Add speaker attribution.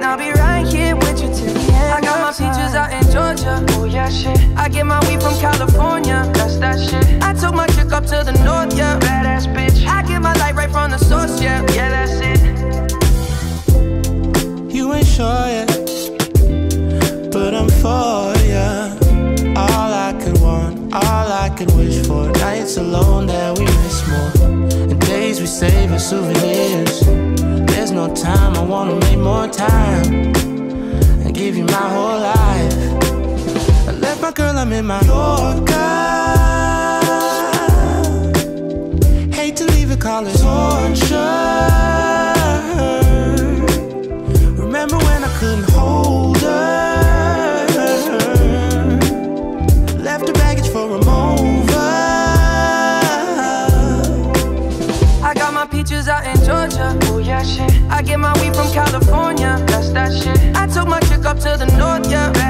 Speaker 1: and I'll be right here with you till the end. I got my peaches out in Georgia. Oh yeah, shit. I get my weed from California. That's that shit. I took my chick up to the north, yeah. Badass bitch. I get my light right from the source, yeah. Yeah, that's it.
Speaker 2: You ain't sure yet, but I'm for ya. All I could want, all I could wish for. Nights alone that we miss more, and days we save as souvenirs. There's no time, I wanna make more time and give you my whole life. I left my girl, I'm in Mallorca. Hate to leave it, call it torture.
Speaker 1: My peaches out in Georgia. Oh yeah, shit. I get my weed from California. That's that shit. I took my chick up to the north, yeah.